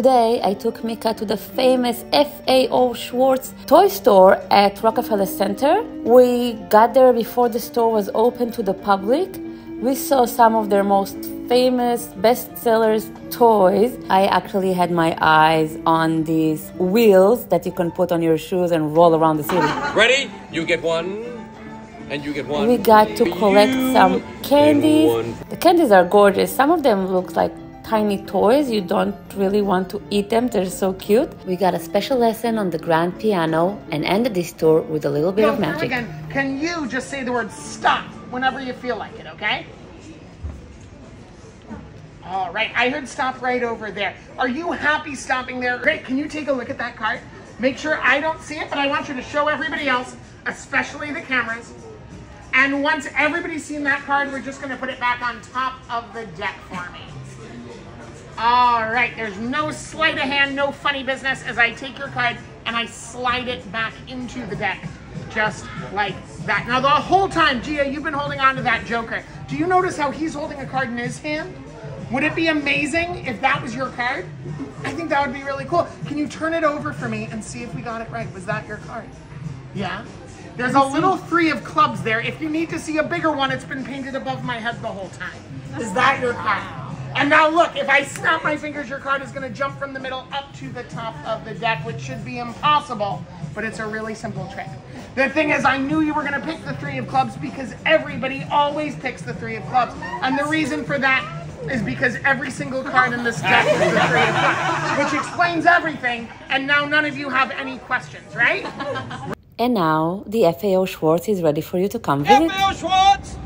Today, I took Mika to the famous FAO Schwarz toy store at Rockefeller Center. We got there before the store was open to the public. We saw some of their most famous bestsellers toys. I actually had my eyes on these wheels that you can put on your shoes and roll around the city. Ready? You get one, and you get one. We got to collect some candies. The candies are gorgeous. Some of them look like tiny toys. You don't really want to eat them. They're so cute. We got a special lesson on the grand piano and ended this tour with a little bit Go of magic. again. Can you just say the word stop whenever you feel like it, okay? All right, I heard stop right over there. Are you happy stopping there? Great, can you take a look at that card? Make sure I don't see it, but I want you to show everybody else, especially the cameras. And once everybody's seen that card, we're just gonna put it back on top of the deck for me. All right, there's no sleight of hand, no funny business as I take your card and I slide it back into the deck, just like that. Now, the whole time, Gia, you've been holding on to that Joker. Do you notice how he's holding a card in his hand? Would it be amazing if that was your card? I think that would be really cool. Can you turn it over for me and see if we got it right? Was that your card? Yeah? There's a little three of clubs there. If you need to see a bigger one, it's been painted above my head the whole time. Is that your card? And now look, if I snap my fingers, your card is gonna jump from the middle up to the top of the deck, which should be impossible, but it's a really simple trick. The thing is, I knew you were gonna pick the three of clubs because everybody always picks the three of clubs. And the reason for that is because every single card in this deck is the three of clubs, which explains everything, and now none of you have any questions, right? And now the FAO Schwarz is ready for you to come visit. FAO Schwarz,